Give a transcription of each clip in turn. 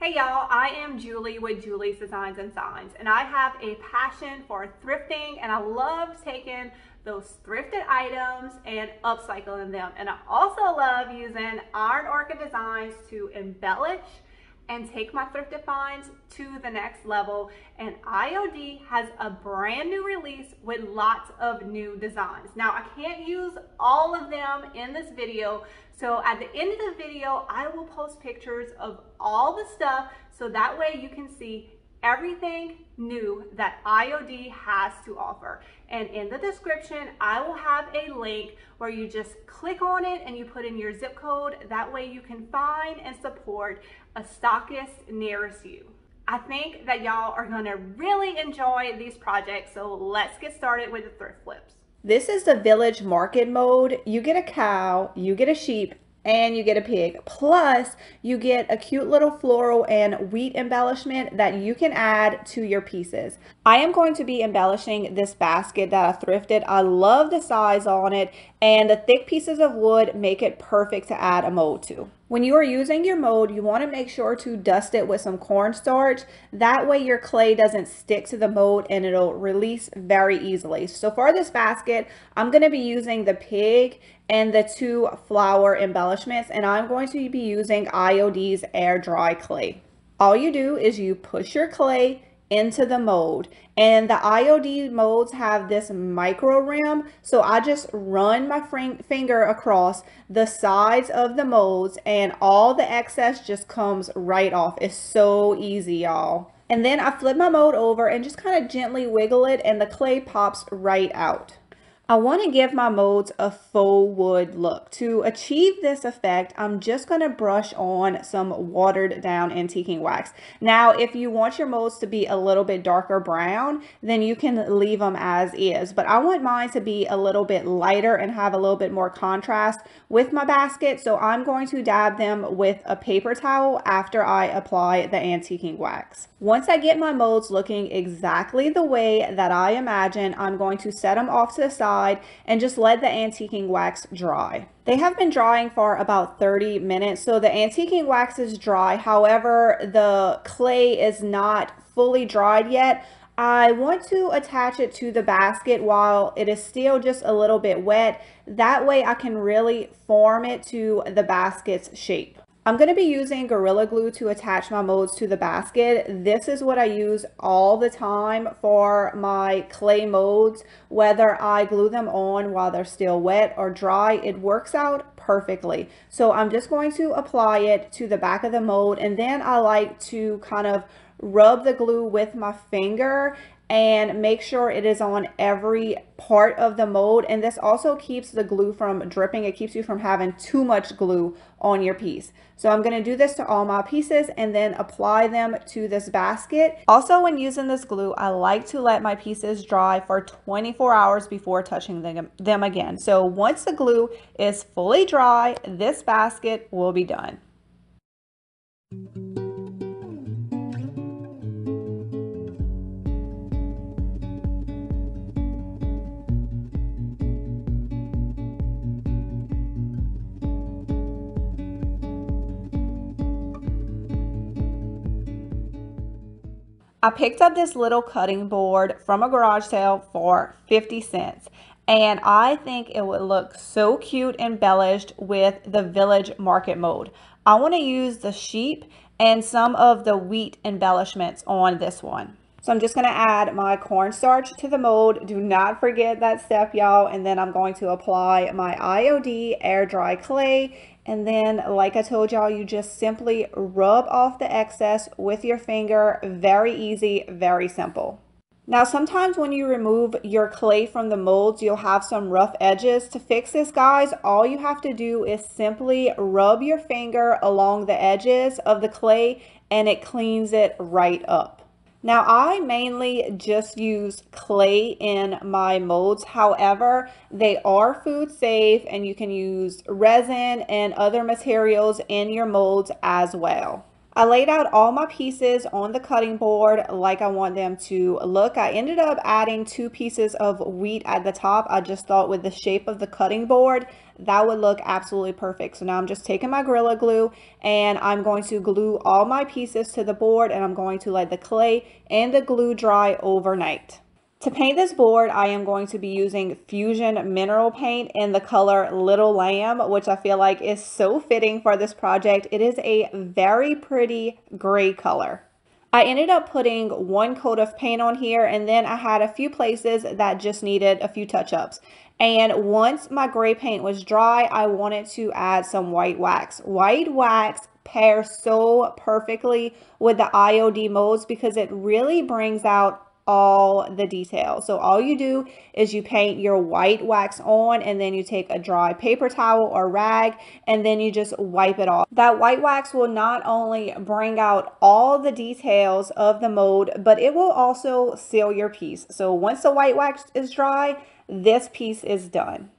Hey y'all, I am Julie with Julie's Designs and Signs, and I have a passion for thrifting and I love taking those thrifted items and upcycling them. And I also love using Iron Orchid Designs to embellish and take my thrifted finds to the next level. And IOD has a brand new release with lots of new designs. Now I can't use all of them in this video. So at the end of the video, I will post pictures of all the stuff so that way you can see everything new that IOD has to offer. And in the description, I will have a link where you just click on it and you put in your zip code. That way you can find and support a stockist nearest you. I think that y'all are gonna really enjoy these projects. So let's get started with the thrift flips. This is the village market mold. You get a cow, you get a sheep, and you get a pig. Plus, you get a cute little floral and wheat embellishment that you can add to your pieces. I am going to be embellishing this basket that I thrifted. I love the size on it and the thick pieces of wood make it perfect to add a mold to. When you are using your mold, you want to make sure to dust it with some cornstarch. That way your clay doesn't stick to the mold and it'll release very easily. So for this basket, I'm going to be using the pig and the two flower embellishments and I'm going to be using IOD's air dry clay. All you do is you push your clay into the mold. And the IOD molds have this micro rim. So I just run my finger across the sides of the molds and all the excess just comes right off. It's so easy y'all. And then I flip my mold over and just kind of gently wiggle it and the clay pops right out I want to give my molds a faux wood look. To achieve this effect, I'm just going to brush on some watered down antiquing wax. Now, if you want your molds to be a little bit darker brown, then you can leave them as is. But I want mine to be a little bit lighter and have a little bit more contrast with my basket. So I'm going to dab them with a paper towel after I apply the antiquing wax. Once I get my molds looking exactly the way that I imagine, I'm going to set them off to the side side and just let the antiquing wax dry. They have been drying for about 30 minutes, so the antiquing wax is dry. However, the clay is not fully dried yet. I want to attach it to the basket while it is still just a little bit wet. That way I can really form it to the basket's shape. I'm going to be using Gorilla Glue to attach my molds to the basket. This is what I use all the time for my clay molds. Whether I glue them on while they're still wet or dry, it works out perfectly. So I'm just going to apply it to the back of the mold and then I like to kind of rub the glue with my finger and make sure it is on every part of the mold. And this also keeps the glue from dripping. It keeps you from having too much glue on your piece. So I'm going to do this to all my pieces and then apply them to this basket. Also when using this glue I like to let my pieces dry for 24 hours before touching them, them again. So once the glue is fully dry this basket will be done I picked up this little cutting board from a garage sale for 50 cents and I think it would look so cute embellished with the village market mold. I want to use the sheep and some of the wheat embellishments on this one. So I'm just going to add my cornstarch to the mold. Do not forget that step, y'all. And then I'm going to apply my IOD air dry clay. And then, like I told y'all, you just simply rub off the excess with your finger. Very easy, very simple. Now, sometimes when you remove your clay from the molds, you'll have some rough edges. To fix this, guys, all you have to do is simply rub your finger along the edges of the clay and it cleans it right up. Now I mainly just use clay in my molds. However, they are food safe and you can use resin and other materials in your molds as well. I laid out all my pieces on the cutting board like I want them to look. I ended up adding two pieces of wheat at the top. I just thought with the shape of the cutting board, that would look absolutely perfect. So now I'm just taking my Gorilla Glue and I'm going to glue all my pieces to the board and I'm going to let the clay and the glue dry overnight. To paint this board, I am going to be using Fusion Mineral Paint in the color Little Lamb, which I feel like is so fitting for this project. It is a very pretty gray color. I ended up putting one coat of paint on here and then I had a few places that just needed a few touch-ups. And once my gray paint was dry, I wanted to add some white wax. White wax pairs so perfectly with the IOD molds because it really brings out all the details. So all you do is you paint your white wax on and then you take a dry paper towel or rag and then you just wipe it off. That white wax will not only bring out all the details of the mold, but it will also seal your piece. So once the white wax is dry, this piece is done.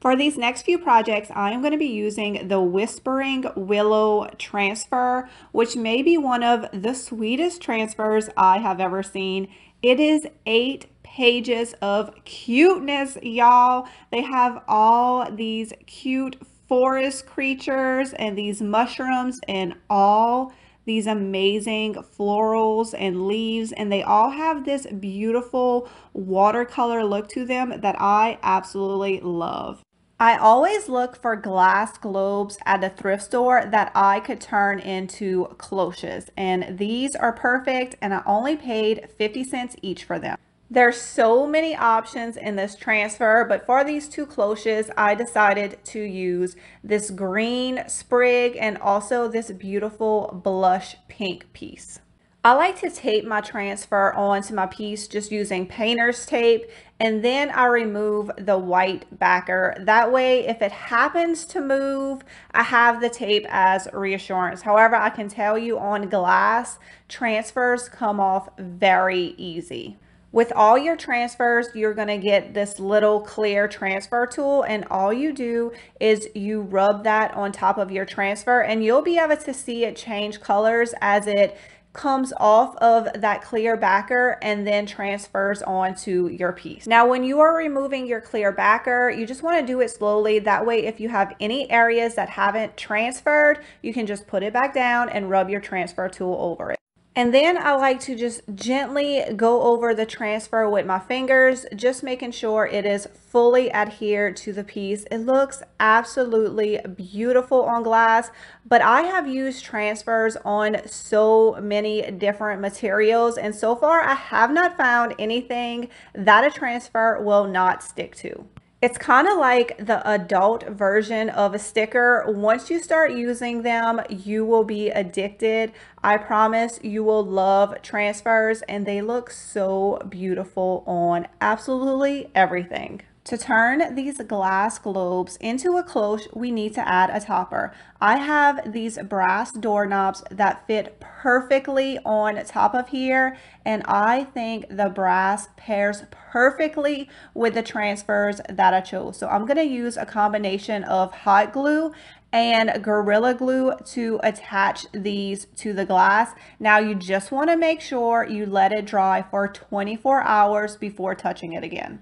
For these next few projects, I am going to be using the Whispering Willow Transfer, which may be one of the sweetest transfers I have ever seen. It is eight pages of cuteness, y'all. They have all these cute forest creatures and these mushrooms and all these amazing florals and leaves and they all have this beautiful watercolor look to them that I absolutely love. I always look for glass globes at the thrift store that I could turn into cloches. And these are perfect and I only paid 50 cents each for them. There's so many options in this transfer, but for these two cloches, I decided to use this green sprig and also this beautiful blush pink piece. I like to tape my transfer onto my piece just using painter's tape and then I remove the white backer. That way, if it happens to move, I have the tape as reassurance. However, I can tell you on glass, transfers come off very easy. With all your transfers, you're going to get this little clear transfer tool and all you do is you rub that on top of your transfer and you'll be able to see it change colors as it comes off of that clear backer and then transfers onto your piece. Now, when you are removing your clear backer, you just want to do it slowly. That way, if you have any areas that haven't transferred, you can just put it back down and rub your transfer tool over it. And then I like to just gently go over the transfer with my fingers, just making sure it is fully adhered to the piece. It looks absolutely beautiful on glass, but I have used transfers on so many different materials. And so far I have not found anything that a transfer will not stick to. It's kind of like the adult version of a sticker. Once you start using them, you will be addicted. I promise you will love transfers and they look so beautiful on absolutely everything. To turn these glass globes into a cloche, we need to add a topper. I have these brass doorknobs that fit perfectly on top of here, and I think the brass pairs perfectly with the transfers that I chose. So I'm gonna use a combination of hot glue and Gorilla Glue to attach these to the glass. Now you just wanna make sure you let it dry for 24 hours before touching it again.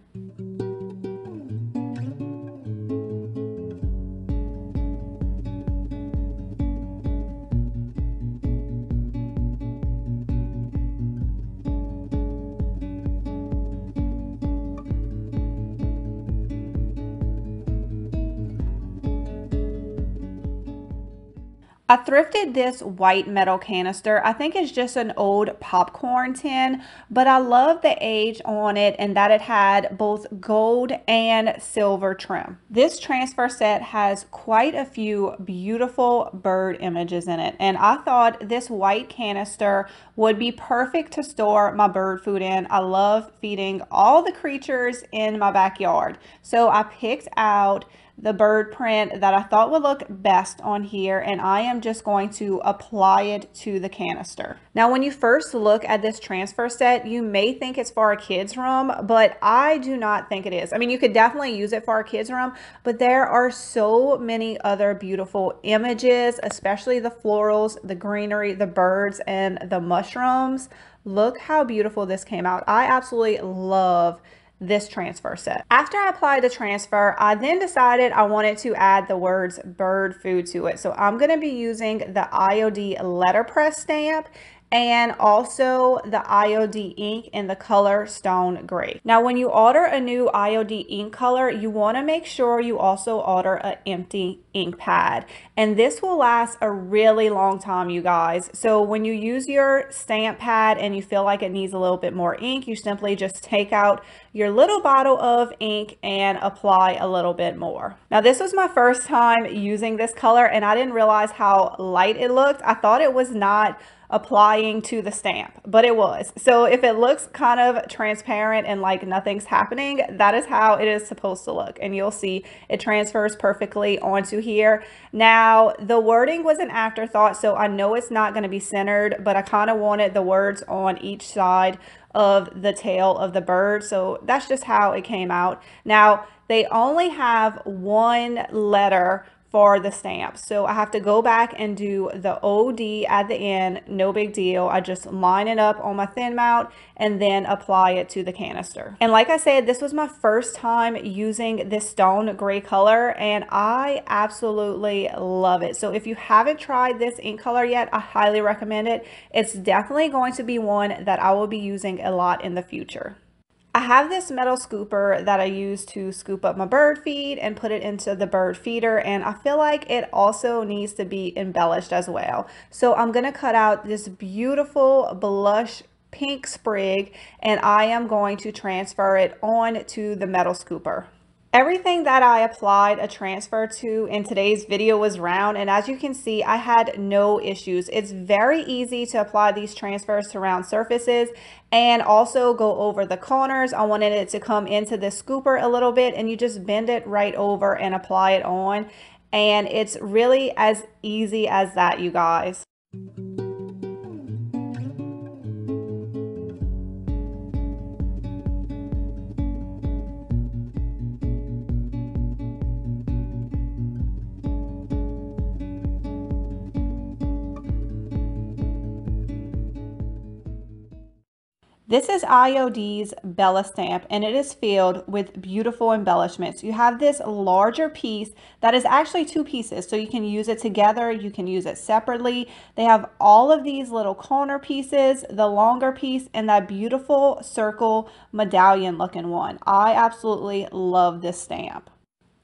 I thrifted this white metal canister. I think it's just an old popcorn tin, but I love the age on it and that it had both gold and silver trim. This transfer set has quite a few beautiful bird images in it, and I thought this white canister would be perfect to store my bird food in. I love feeding all the creatures in my backyard. So I picked out the bird print that I thought would look best on here and I am just going to apply it to the canister. Now when you first look at this transfer set, you may think it's for a kid's room, but I do not think it is. I mean, you could definitely use it for a kid's room, but there are so many other beautiful images, especially the florals, the greenery, the birds, and the mushrooms. Look how beautiful this came out. I absolutely love this transfer set. After I applied the transfer, I then decided I wanted to add the words bird food to it. So I'm going to be using the IOD letterpress stamp and also the IOD ink in the color Stone Gray. Now, when you order a new IOD ink color, you want to make sure you also order an empty ink pad. And this will last a really long time, you guys. So when you use your stamp pad and you feel like it needs a little bit more ink, you simply just take out your little bottle of ink and apply a little bit more. Now, this was my first time using this color and I didn't realize how light it looked. I thought it was not applying to the stamp, but it was. So if it looks kind of transparent and like nothing's happening, that is how it is supposed to look. And you'll see it transfers perfectly onto here. Now, the wording was an afterthought, so I know it's not going to be centered, but I kind of wanted the words on each side of the tail of the bird. So that's just how it came out. Now, they only have one letter for the stamp. So I have to go back and do the OD at the end, no big deal. I just line it up on my thin mount and then apply it to the canister. And like I said, this was my first time using this stone gray color and I absolutely love it. So if you haven't tried this ink color yet, I highly recommend it. It's definitely going to be one that I will be using a lot in the future. I have this metal scooper that I use to scoop up my bird feed and put it into the bird feeder and I feel like it also needs to be embellished as well. So I'm going to cut out this beautiful blush pink sprig and I am going to transfer it on to the metal scooper. Everything that I applied a transfer to in today's video was round and as you can see I had no issues. It's very easy to apply these transfers to round surfaces and also go over the corners. I wanted it to come into the scooper a little bit and you just bend it right over and apply it on and it's really as easy as that you guys. This is IOD's Bella stamp and it is filled with beautiful embellishments. You have this larger piece that is actually two pieces so you can use it together, you can use it separately. They have all of these little corner pieces, the longer piece and that beautiful circle medallion looking one. I absolutely love this stamp.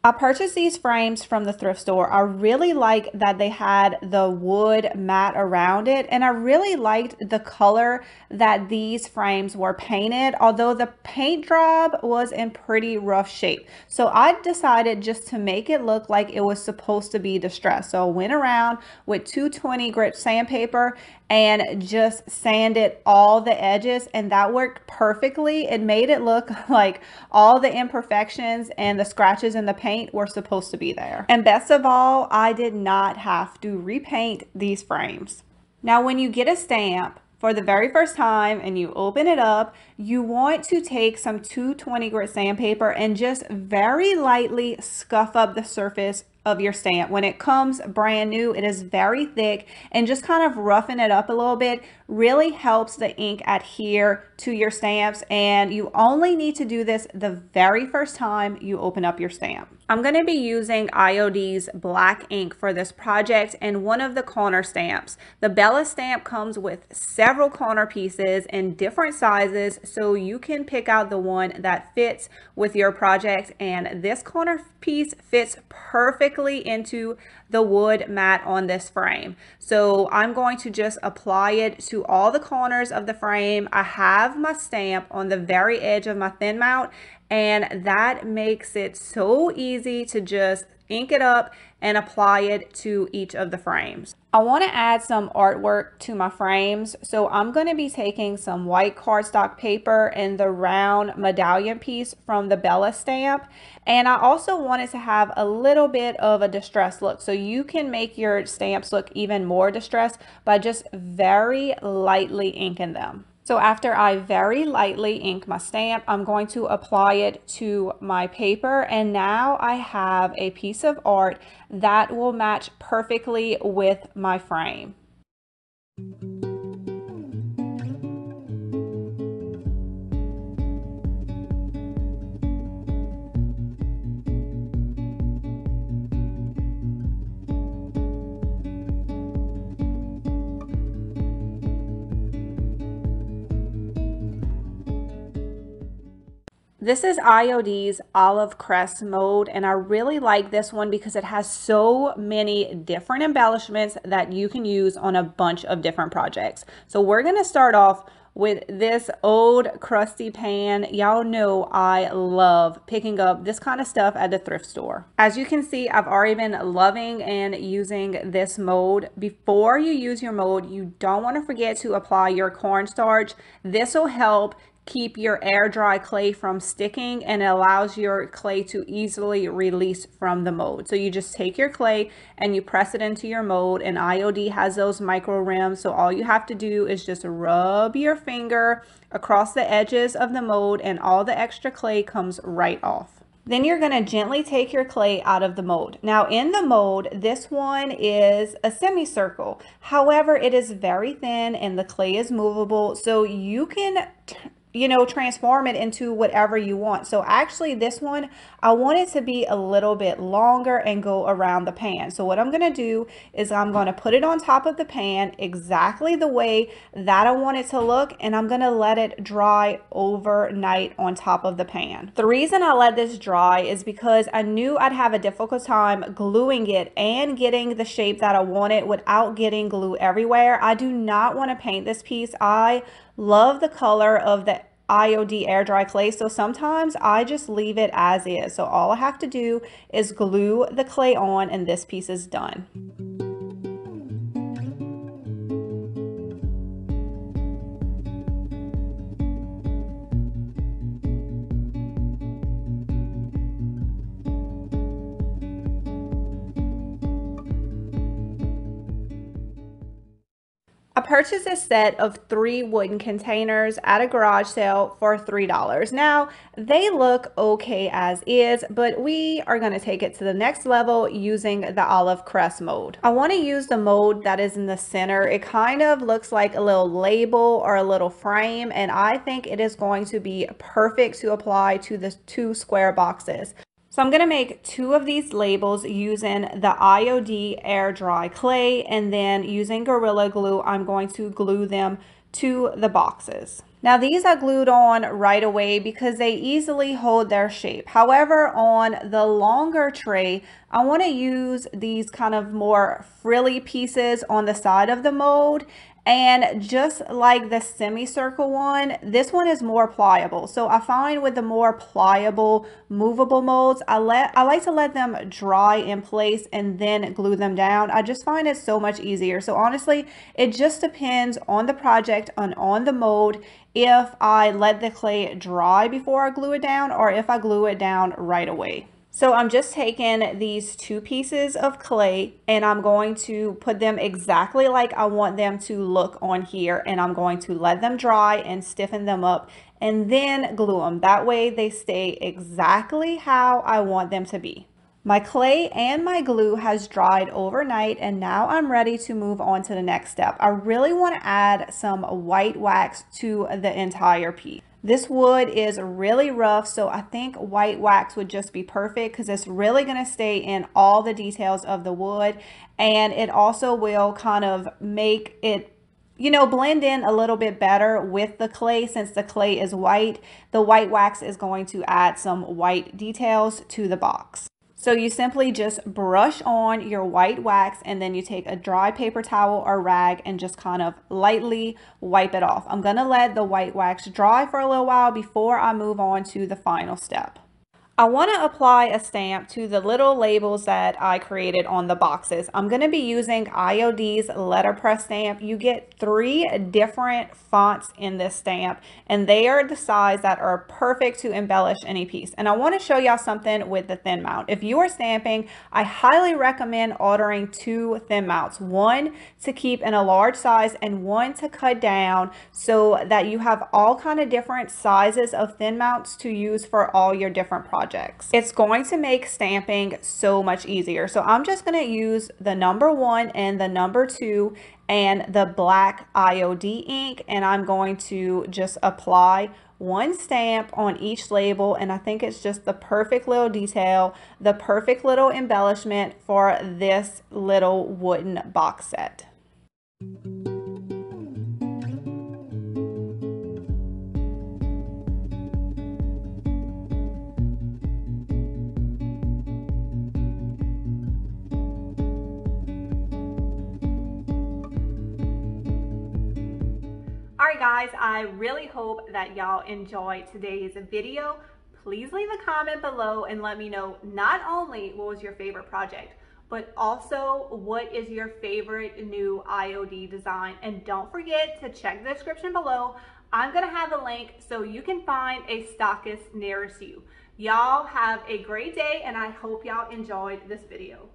I purchased these frames from the thrift store. I really like that they had the wood mat around it and I really liked the color that these frames were painted although the paint job was in pretty rough shape. So I decided just to make it look like it was supposed to be distressed. So I went around with 220 grit sandpaper and just sanded all the edges and that worked perfectly. It made it look like all the imperfections and the scratches in the paint were supposed to be there. And best of all, I did not have to repaint these frames. Now when you get a stamp, for the very first time and you open it up, you want to take some 220 grit sandpaper and just very lightly scuff up the surface of your stamp. When it comes brand new, it is very thick and just kind of roughing it up a little bit really helps the ink adhere to your stamps and you only need to do this the very first time you open up your stamp. I'm going to be using IOD's black ink for this project and one of the corner stamps. The Bella stamp comes with several corner pieces in different sizes so you can pick out the one that fits with your project and this corner piece fits perfectly into the wood mat on this frame. So I'm going to just apply it to all the corners of the frame. I have my stamp on the very edge of my thin mount and that makes it so easy to just ink it up and apply it to each of the frames. I want to add some artwork to my frames. So I'm going to be taking some white cardstock paper and the round medallion piece from the Bella stamp. And I also wanted to have a little bit of a distressed look. So you can make your stamps look even more distressed by just very lightly inking them. So after I very lightly ink my stamp, I'm going to apply it to my paper. And now I have a piece of art that will match perfectly with my frame. This is IOD's Olive Crest Mold, and I really like this one because it has so many different embellishments that you can use on a bunch of different projects. So we're to start off with this old crusty pan. Y'all know I love picking up this kind of stuff at the thrift store. As you can see, I've already been loving and using this mold. Before you use your mold, you don't want to forget to apply your cornstarch. This will help keep your air dry clay from sticking and it allows your clay to easily release from the mold. So you just take your clay and you press it into your mold and IOD has those micro rims. So all you have to do is just rub your finger across the edges of the mold and all the extra clay comes right off. Then you're going to gently take your clay out of the mold. Now in the mold, this one is a semicircle. However, it is very thin and the clay is movable. So you can you know, transform it into whatever you want. So actually this one, I want it to be a little bit longer and go around the pan. So what I'm going to do is I'm going to put it on top of the pan exactly the way that I want it to look. And I'm going to let it dry overnight on top of the pan. The reason I let this dry is because I knew I'd have a difficult time gluing it and getting the shape that I wanted without getting glue everywhere. I do not want to paint this piece. I love the color of the IOD air dry clay. So sometimes I just leave it as is. So all I have to do is glue the clay on and this piece is done. Purchased a set of three wooden containers at a garage sale for $3. Now, they look okay as is, but we are going to take it to the next level using the olive crest mold. I want to use the mold that is in the center. It kind of looks like a little label or a little frame, and I think it is going to be perfect to apply to the two square boxes. So I'm to make two of these labels using the IOD air dry clay and then using Gorilla Glue, I'm going to glue them to the boxes. Now these are glued on right away because they easily hold their shape. However, on the longer tray, I want to use these kind of more frilly pieces on the side of the mold and just like the semicircle one, this one is more pliable. So I find with the more pliable, movable molds, I let I like to let them dry in place and then glue them down. I just find it so much easier. So honestly, it just depends on the project and on the mold if I let the clay dry before I glue it down or if I glue it down right away. So I'm just taking these two pieces of clay and I'm going to put them exactly like I want them to look on here and I'm going to let them dry and stiffen them up and then glue them. That way they stay exactly how I want them to be. My clay and my glue has dried overnight and now I'm ready to move on to the next step. I really want to add some white wax to the entire piece. This wood is really rough, so I think white wax would just be perfect because it's really going to stay in all the details of the wood. And it also will kind of make it you know, blend in a little bit better with the clay since the clay is white. The white wax is going to add some white details to the box. So you simply just brush on your white wax and then you take a dry paper towel or rag and just kind of lightly wipe it off. I'm going to let the white wax dry for a little while before I move on to the final step. I want to apply a stamp to the little labels that I created on the boxes. I'm going to be using IOD's letterpress stamp. You get three different fonts in this stamp and they are the size that are perfect to embellish any piece. And I want to show y'all something with the thin mount. If you are stamping, I highly recommend ordering two thin mounts. One to keep in a large size and one to cut down so that you have all kind of different sizes of thin mounts to use for all your different projects projects. It's going to make stamping so much easier. So I'm just going to use the number one and the number two and the black IOD ink and I'm going to just apply one stamp on each label and I think it's just the perfect little detail, the perfect little embellishment for this little wooden box set. I really hope that y'all enjoyed today's video. Please leave a comment below and let me know not only what was your favorite project, but also what is your favorite new IOD design. And don't forget to check the description below. I'm to have a link so you can find a stockist nearest you. Y'all have a great day and I hope y'all enjoyed this video.